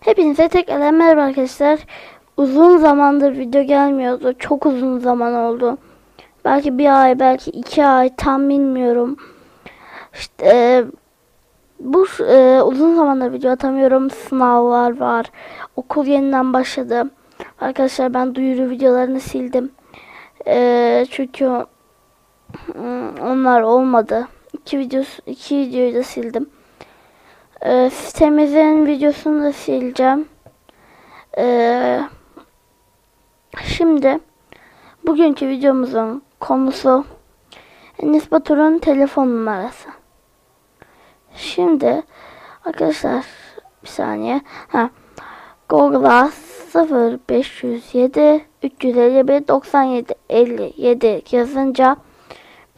Hepinize tekrar merhaba arkadaşlar. Uzun zamandır video gelmiyordu. Çok uzun zaman oldu. Belki bir ay, belki iki ay tam bilmiyorum. İşte e, bu e, uzun zamandır video atamıyorum. Sınavlar var. Okul yeniden başladı. Arkadaşlar ben duyuru videolarını sildim. E, çünkü hmm, onlar olmadı. İki videosu, iki videoyu da sildim. Ee, sitemizin videosunu da sileceğim. Ee, şimdi bugünkü videomuzun konusu Enes telefon numarası. Şimdi arkadaşlar bir saniye. Ha, Google'a 0507 351 97 57 yazınca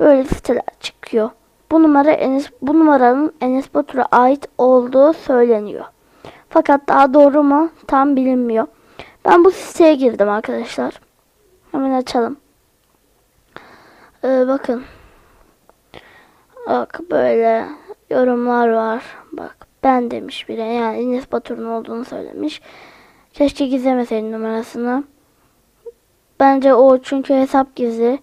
böyle siteler çıkıyor. Bu numara Enes bu numaranın Enes Batur'a ait olduğu söyleniyor. Fakat daha doğru mu tam bilinmiyor. Ben bu siteye girdim arkadaşlar. Hemen açalım. Ee, bakın. Bak böyle yorumlar var. Bak ben demiş biri. Yani Enes Batur'un olduğunu söylemiş. Keşke gizlemeseydin numarasını. Bence o çünkü hesap gizli.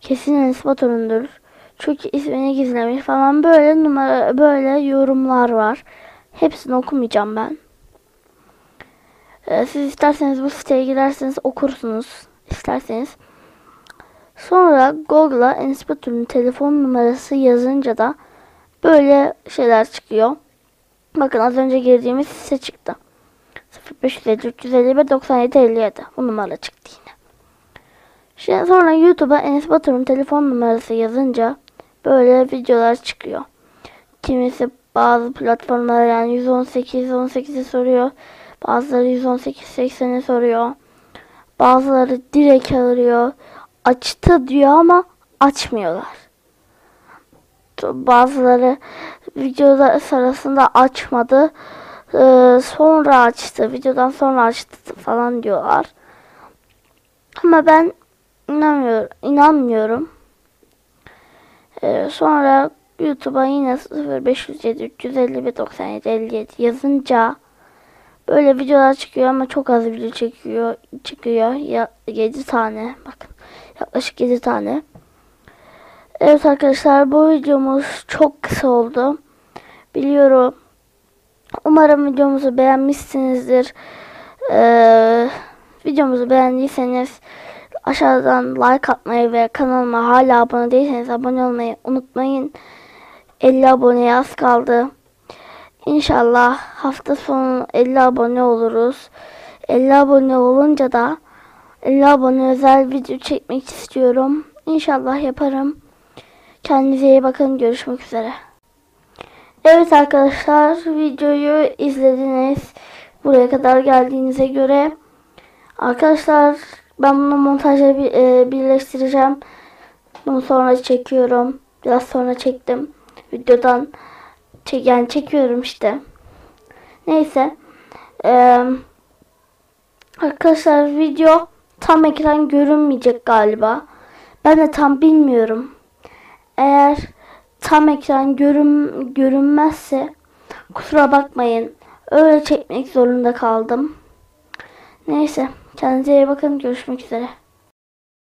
Kesin Enes Batur'undur. Çünkü ismini gizlemiş falan böyle numara böyle yorumlar var. Hepsini okumayacağım ben. Ee, siz isterseniz bu siteye girerseniz okursunuz. isterseniz. Sonra Google'a Enes Batur'un telefon numarası yazınca da böyle şeyler çıkıyor. Bakın az önce girdiğimiz site çıktı. 0550 351 97 57 bu numara çıktı yine. Şimdi sonra YouTube'a Enes Batur'un telefon numarası yazınca böyle videolar çıkıyor. Kimisi bazı platformlara yani 118 18'i soruyor. Bazıları 118 80'i soruyor. Bazıları direkt arıyor. Açtı diyor ama açmıyorlar. Bazıları videoda sırasında açmadı. Ee, sonra açtı. Videodan sonra açtı falan diyorlar. Ama ben inanmıyorum. inanmıyorum. Ee, sonra YouTube'a yine 0507 351 97 57 yazınca böyle videolar çıkıyor ama çok az video çekiyor çıkıyor ya 7 tane bakın yaklaşık 7 tane. Evet arkadaşlar bu videomuz çok kısa oldu. Biliyorum. Umarım videomuzu beğenmişsinizdir. Ee, videomuzu beğendiyseniz Aşağıdan like atmayı ve kanalıma hala abone değilseniz abone olmayı unutmayın. 50 aboneye az kaldı. İnşallah hafta sonu 50 abone oluruz. 50 abone olunca da 50 abone özel video çekmek istiyorum. İnşallah yaparım. Kendinize iyi bakın. Görüşmek üzere. Evet arkadaşlar videoyu izlediniz. Buraya kadar geldiğinize göre arkadaşlar ben bunu montajla bir, e, birleştireceğim. Bunu sonra çekiyorum. Biraz sonra çektim. Videodan çek, yani çekiyorum işte. Neyse. Ee, arkadaşlar video tam ekran görünmeyecek galiba. Ben de tam bilmiyorum. Eğer tam ekran görün, görünmezse kusura bakmayın. Öyle çekmek zorunda kaldım. Neyse. Kendinize iyi bakın. Görüşmek üzere.